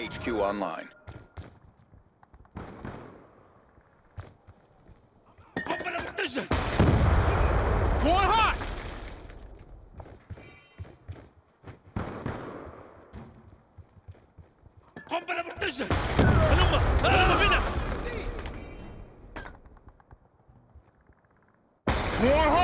HQ online. Going hot! Open up this! هلم هلم بنا Going hot!